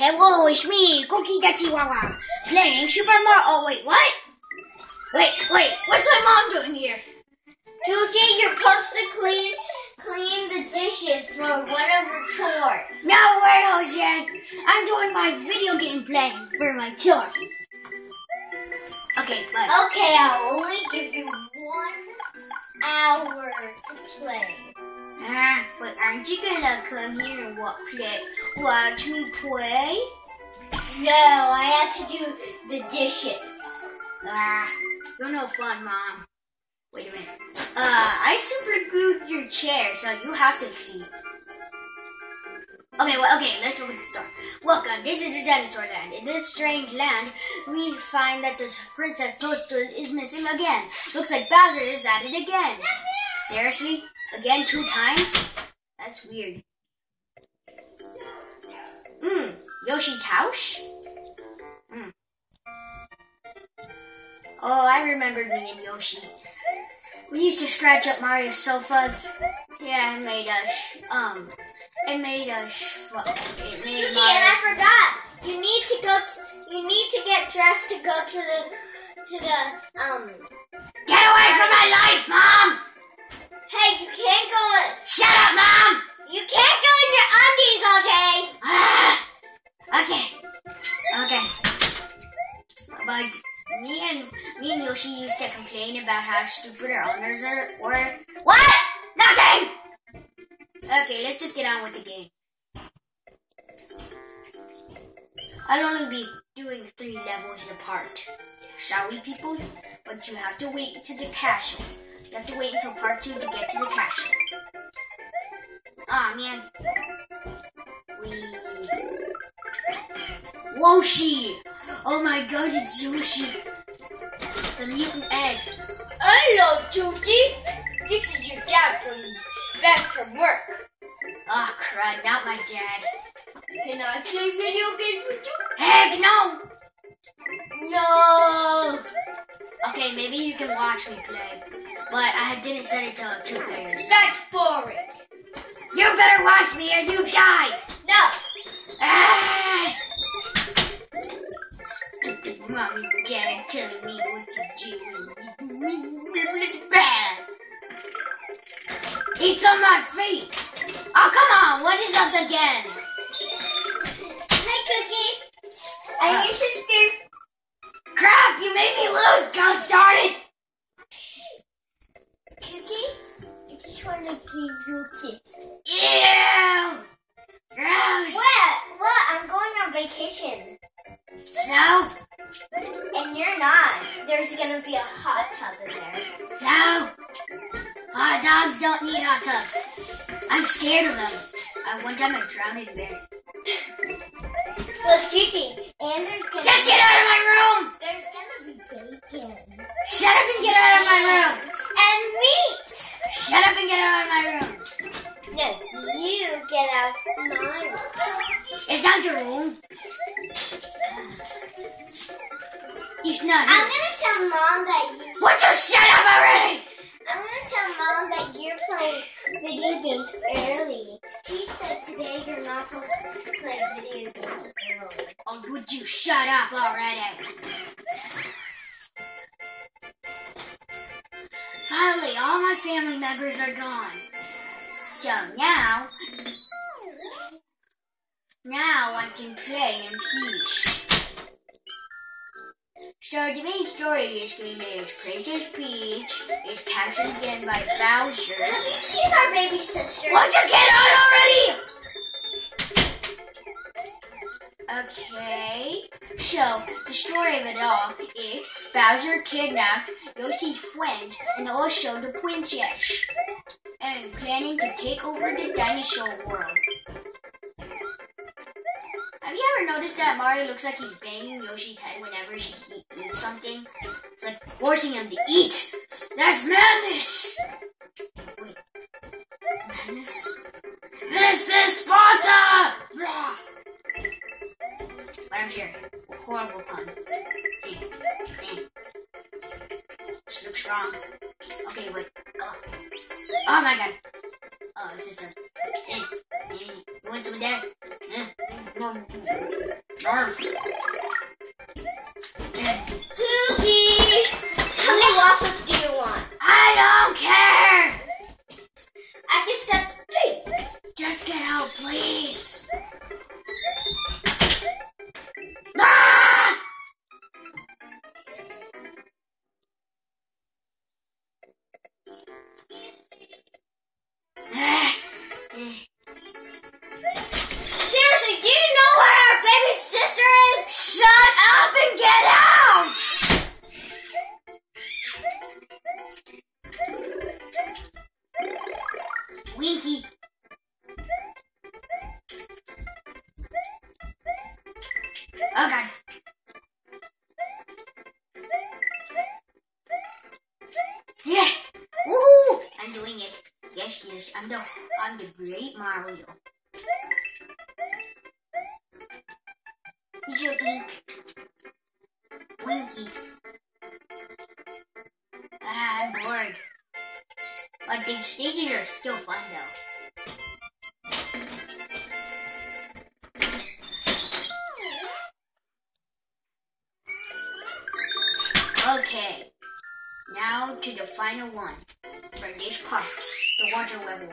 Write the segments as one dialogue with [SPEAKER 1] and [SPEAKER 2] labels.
[SPEAKER 1] Hello, it's me, Cooky the Chihuahua, playing Super Mario. Oh, wait, what? Wait, wait, what's my mom doing here?
[SPEAKER 2] Juji, you're supposed to clean clean the dishes for her chores.
[SPEAKER 1] No way, Jose. I'm doing my video game playing for my chores. Okay, but
[SPEAKER 2] Okay, I'll only give you one hour to play.
[SPEAKER 1] Ah, but aren't you gonna come here and watch play, watch me play?
[SPEAKER 2] No, I have to do the dishes.
[SPEAKER 1] Ah, you're no fun, mom. Wait a minute. Uh, I super glued your chair, so you have to see. Okay, well, okay, let's open the store. Welcome, this is the dinosaur land. In this strange land, we find that the Princess Toadstool is missing again. Looks like Bowser is at it again. Seriously? Again two times? That's weird. Hmm, Yoshi's house? Hmm. Oh, I remembered me and Yoshi. We used to scratch up Mario's sofas. Yeah, it made us, um, it made us, it made
[SPEAKER 2] Juji, and I forgot. You need to go. To, you need to get dressed to go to the to the um.
[SPEAKER 1] Me and Yoshi used to complain about how stupid our owners are. Or what? Nothing. Okay, let's just get on with the game. I'll only be doing three levels apart. Shall we, people? But you have to wait to the castle. You have to wait until part two to get to the castle. Aw, man. We. Woshi! Oh my god, it's Yoshi! The mutant egg.
[SPEAKER 2] Hello, Juji. This is your dad from back from work.
[SPEAKER 1] Oh crud, not my dad.
[SPEAKER 2] Can I play video games with you?
[SPEAKER 1] Heck no!
[SPEAKER 2] No.
[SPEAKER 1] Okay, maybe you can watch me play. But I didn't set it to two players.
[SPEAKER 2] That's boring.
[SPEAKER 1] You better watch me or you die!
[SPEAKER 2] No.
[SPEAKER 1] Ah! Mommy and dad telling me what to do. It's on my feet! Oh, come on! What is up again?
[SPEAKER 2] Hi, Cooky. Are
[SPEAKER 1] Uh.
[SPEAKER 2] you sister?
[SPEAKER 1] Crap! You made me lose! Gosh darn it!
[SPEAKER 2] Cooky? I just want to give you a kiss.
[SPEAKER 1] Ew!
[SPEAKER 2] There's gonna be a hot tub in there.
[SPEAKER 1] So? Hot dogs don't need hot tubs. I'm scared of them. I, one time I drowned in there.
[SPEAKER 2] Well, Gigi, and there's gonna
[SPEAKER 1] Just get out of my room!
[SPEAKER 2] There's gonna be bacon
[SPEAKER 1] Shut up and get out of my room!
[SPEAKER 2] and meat.
[SPEAKER 1] Shut up and get out of my room!
[SPEAKER 2] No, you get out of my room.
[SPEAKER 1] It's not your room. It's not.
[SPEAKER 2] I'm gonna tell mom that you.
[SPEAKER 1] Would you shut up already?
[SPEAKER 2] I'm gonna tell mom that you're playing video games early. She said today you're not supposed to play video games early.
[SPEAKER 1] Oh, would you shut up already? Finally, all my family members are gone. So now, now I can play in peace. So the main story of this game is Princess Peach is captured again by Bowser.
[SPEAKER 2] Have you seen our baby sister?
[SPEAKER 1] Won't you get out already? Okay, so the story of it all is Bowser kidnapped Yoshi's friends and also the princess, and planning to take over the dinosaur world. Have you ever noticed that Mario looks like he's banging Yoshi's head whenever he eats something? It's like forcing him to eat. That's madness. Wait, madness? This is Sparta! Blah. But I'm sure. Horrible pun. Damn. Damn. This looks wrong. Okay, wait. Go on. Oh my god. Oh, this is a. Hey, hey, you want some of that? Huh? Narf.
[SPEAKER 2] Cooky! How many waffles do you want?
[SPEAKER 1] I don't care! God. Yeah. Woohoo! I'm doing it. Yes, yes. I'm the I'm the great Mario. Here's your blink. Winky. Ah, I'm bored. But these stages are still fun though. To one for this part, the water level.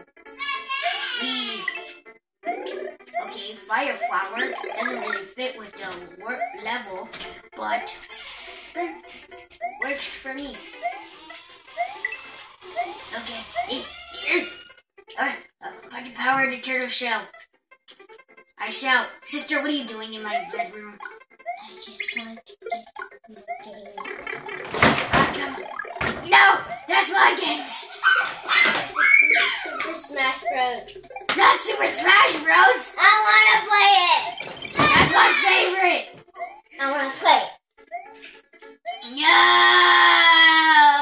[SPEAKER 1] Okay, fire flower doesn't really fit with the work level, but works for me. Okay, uh, uh, the power the turtle shell. I shout, sister, what are you doing in my bedroom? That's my games.
[SPEAKER 2] Super Smash Bros.
[SPEAKER 1] Not Super Smash Bros.
[SPEAKER 2] I want to play it.
[SPEAKER 1] That's my favorite.
[SPEAKER 2] I want to play.
[SPEAKER 1] No,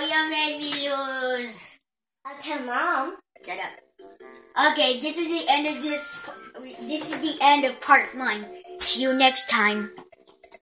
[SPEAKER 1] you made me lose.
[SPEAKER 2] I'll tell mom.
[SPEAKER 1] Shut up. Okay, this is the end of this. This is the end of part one. See you next time.